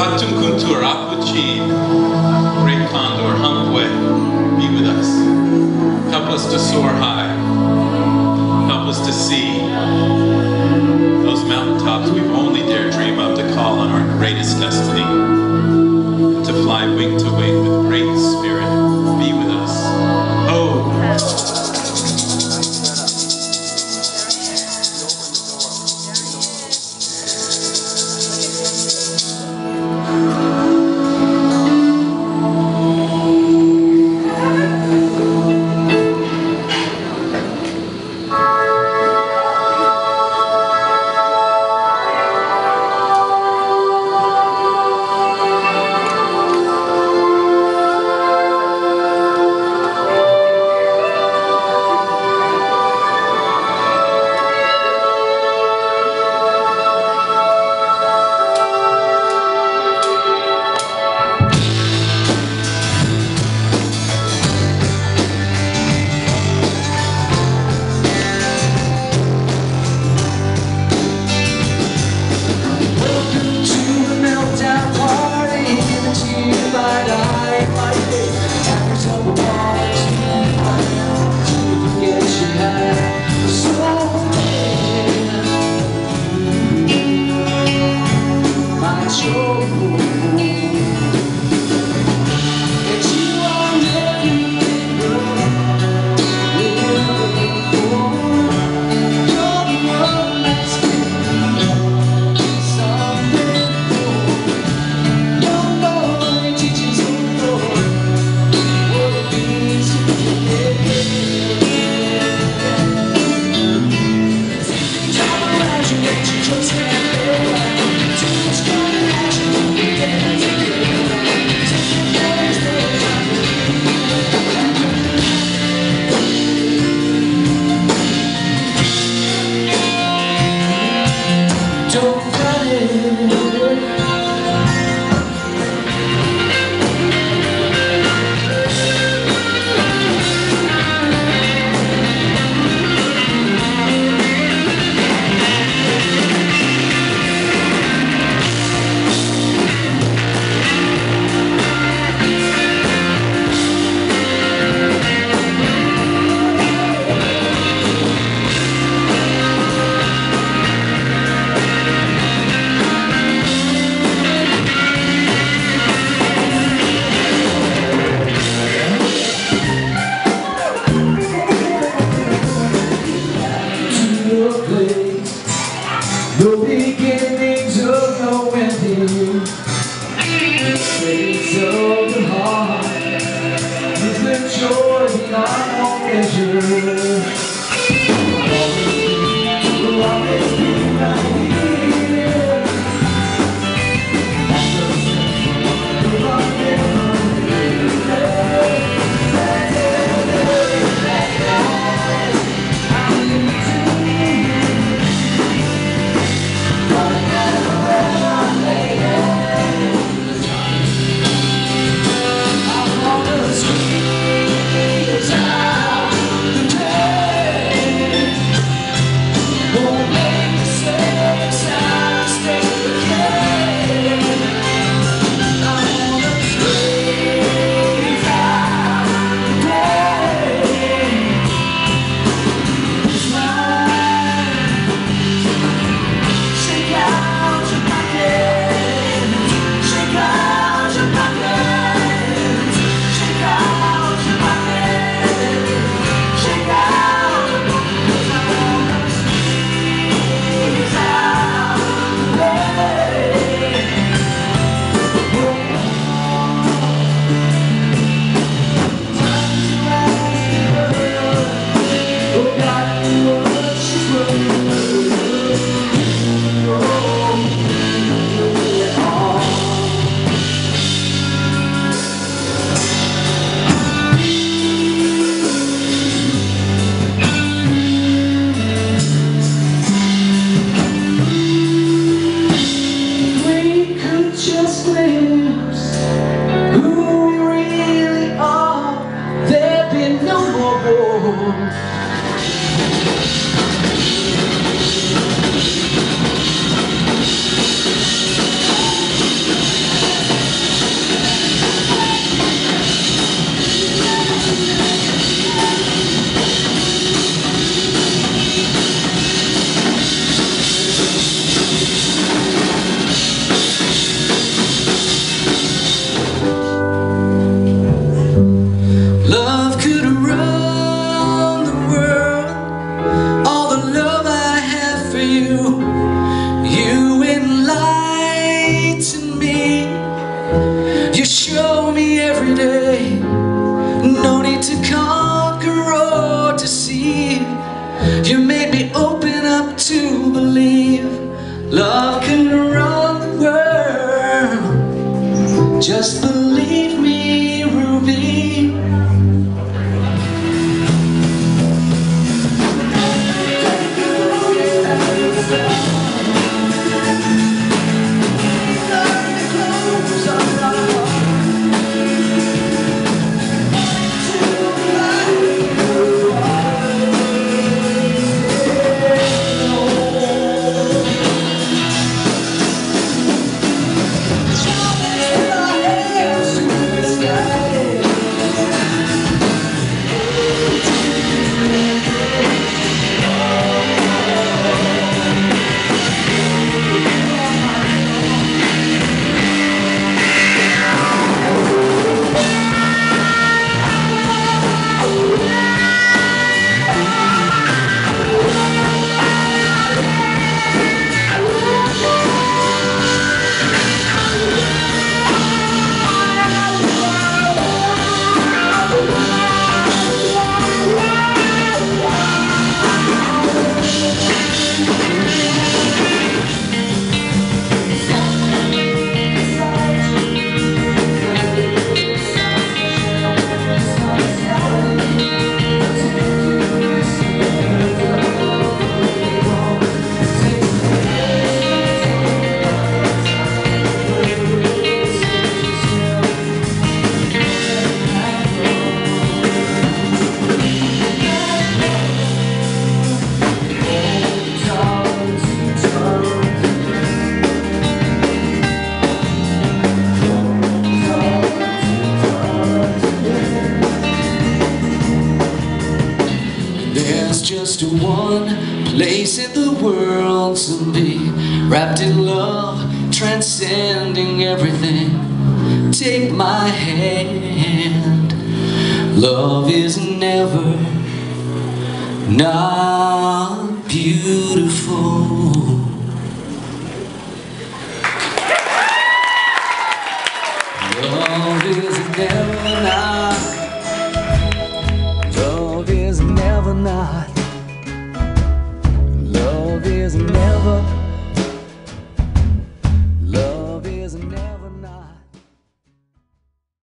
Haktum Kuntur, Akwachi, Great Condor, Humpwe, be with us. Help us to soar high. Help us to see those mountaintops we've only dared dream of to call on our greatest destiny. I won't get you. You enlighten me. You show me every day. No need to conquer or deceive. You made me open up to believe. Love can run the world. Just believe. Just one place in the world to be wrapped in love, transcending everything. Take my hand. Love is never not beautiful. Love is never not. Never